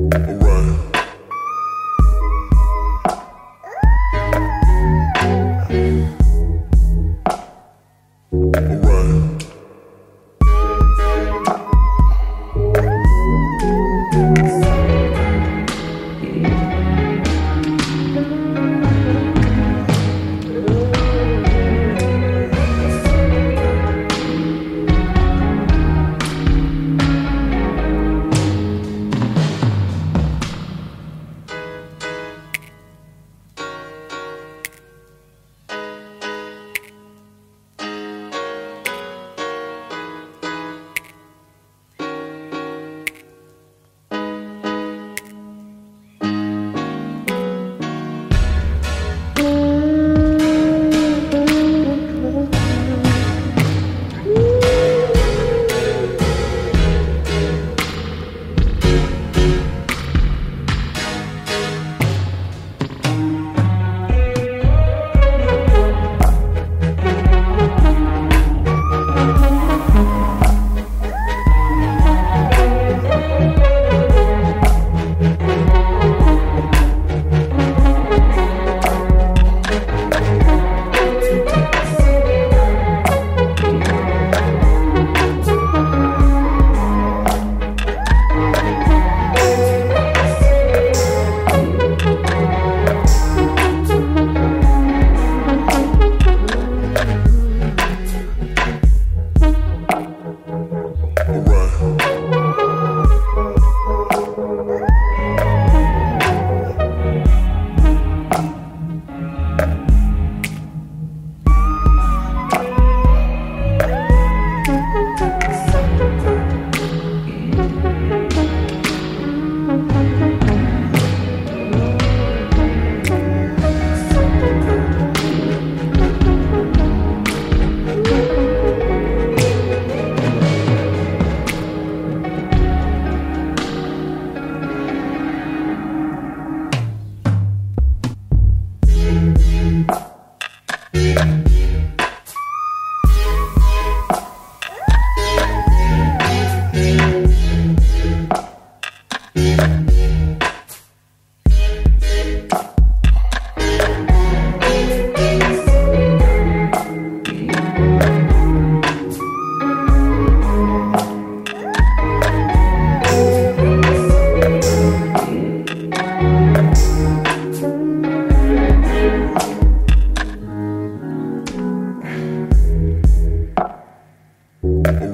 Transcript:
Alright. Alright.